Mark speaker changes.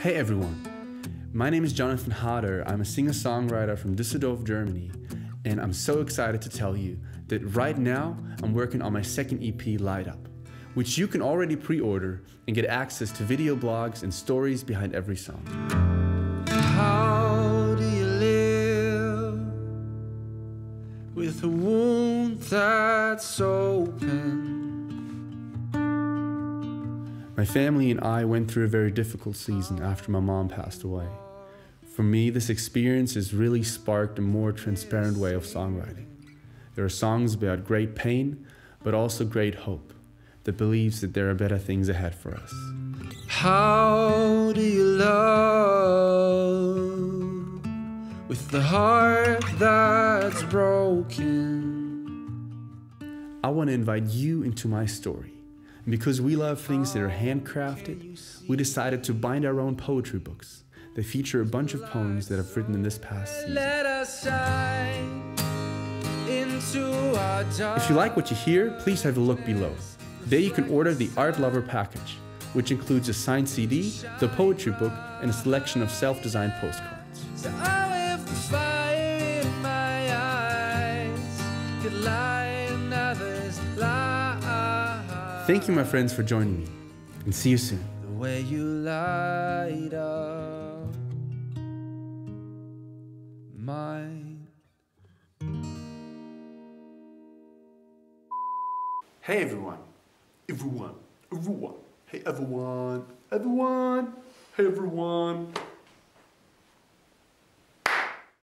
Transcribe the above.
Speaker 1: Hey everyone, my name is Jonathan Harder. I'm a singer songwriter from Düsseldorf, Germany, and I'm so excited to tell you that right now I'm working on my second EP, Light Up, which you can already pre order and get access to video blogs and stories behind every song.
Speaker 2: How do you live with a wound that's open?
Speaker 1: My family and I went through a very difficult season after my mom passed away. For me, this experience has really sparked a more transparent way of songwriting. There are songs about great pain, but also great hope that believes that there are better things ahead for us.
Speaker 2: How do you love with the heart that's broken?
Speaker 1: I want to invite you into my story. Because we love things that are handcrafted, we decided to bind our own poetry books. They feature a bunch of poems that I've written in this past season.
Speaker 2: Let us shine into our dark.
Speaker 1: If you like what you hear, please have a look below. There you can order the Art Lover package, which includes a signed CD, the poetry book, and a selection of self designed postcards. Thank you, my friends, for joining me, and see you soon.
Speaker 2: The way you light up mine.
Speaker 1: Hey everyone. Everyone. Everyone. Hey everyone. Everyone. Hey everyone.